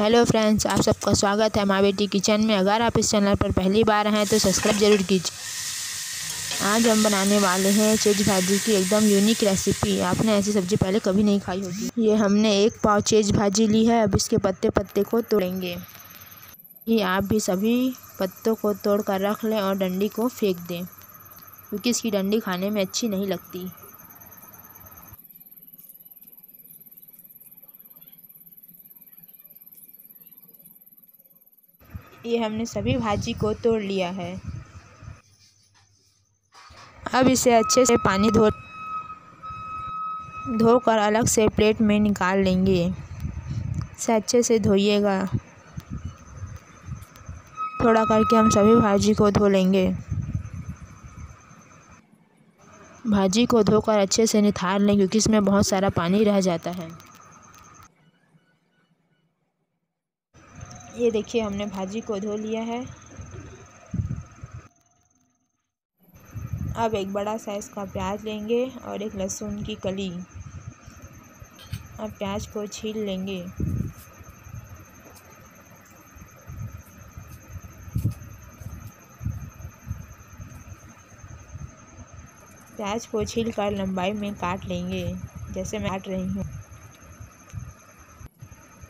Hello friends, आप सबका स्वागत है माँ बेटी किचन में। अगर आप इस चैनल पर पहली बार हैं तो सब्सक्राइब ज़रूर कीजिए। आज हम बनाने वाले हैं चेज भाजी की एकदम यूनिक रेसिपी आपने ऐसी सब्ज़ी पहले कभी नहीं खाई होगी। ये हमने एक पाव चेज भाजी ली है, अब इसके पत्ते पत्ते को तोड़ेंगे। ये आप भी सभी पत्तों को तोड़ कर रख लें और डंडी को फेंक दें, क्योंकि इसकी डंडी खाने में अच्छी नहीं लगती। ये हमने सभी भाजी को तोड़ लिया है। अब इसे अच्छे से पानी धो धोकर अलग से प्लेट में निकाल लेंगे। इसे अच्छे से धोइएगा। थोड़ा करके हम सभी भाजी को धो लेंगे। भाजी को धोकर अच्छे से निथार लें क्योंकि इसमें बहुत सारा पानी रह जाता है। ये देखिए, हमने भाजी को धो लिया है। अब एक बड़ा साइज़ का प्याज लेंगे और एक लहसुन की कली। अब प्याज को छील लेंगे। प्याज को छील कर लंबाई में काट लेंगे, जैसे मैं काट रही हूँ।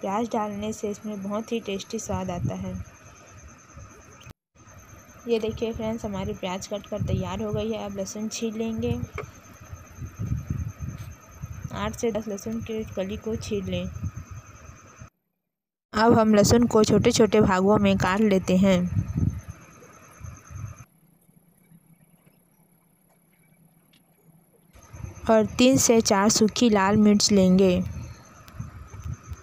प्याज डालने से इसमें बहुत ही टेस्टी स्वाद आता है। ये देखिए फ्रेंड्स, हमारी प्याज कट कर तैयार हो गई है। अब लहसुन छील लेंगे। आठ से दस लहसुन के कली को छील लें। अब हम लहसुन को छोटे छोटे भागों में काट लेते हैं। और तीन से चार सूखी लाल मिर्च लेंगे।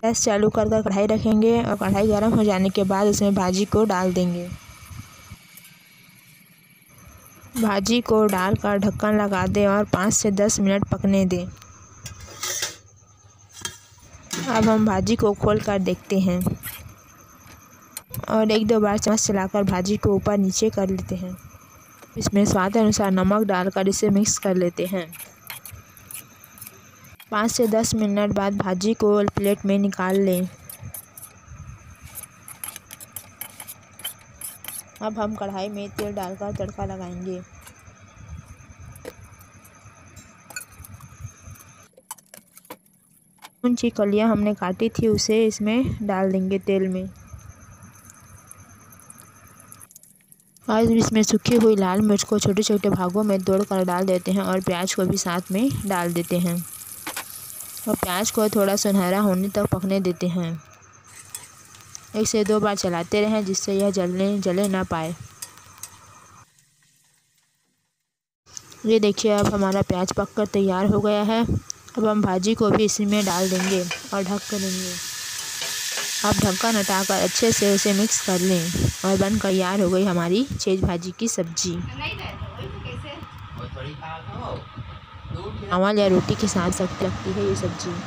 गैस चालू कर कर कढ़ाई रखेंगे और कढ़ाई गर्म हो जाने के बाद उसमें भाजी को डाल देंगे। भाजी को डालकर ढक्कन लगा दें और पाँच से दस मिनट पकने दें। अब हम भाजी को खोल कर देखते हैं और एक दो बार चम्मच चलाकर भाजी को ऊपर नीचे कर लेते हैं। इसमें स्वाद अनुसार नमक डालकर इसे मिक्स कर लेते हैं। पाँच से दस मिनट बाद भाजी को प्लेट में निकाल लें। अब हम कढ़ाई में तेल डालकर तड़का लगाएँगे। ऊँची कलियाँ हमने काटी थी उसे इसमें डाल देंगे तेल में। और इसमें सूखी हुई लाल मिर्च को छोटे छोटे भागों में तोड़कर डाल देते हैं और प्याज को भी साथ में डाल देते हैं। और प्याज को थोड़ा सुनहरा होने तक पकने देते हैं। एक से दो बार चलाते रहें जिससे यह जलने जले ना पाए। ये देखिए अब हमारा प्याज पक कर तैयार हो गया है। अब हम भाजी को भी इसी में डाल देंगे और ढक कर देंगे अब ढक्कन हटाकर अच्छे से उसे मिक्स कर लें और बन तैयार हो गई हमारी छेज भाजी की सब्ज़ी। चावल या रोटी के साथ सख्त लगती है ये सब्ज़ी।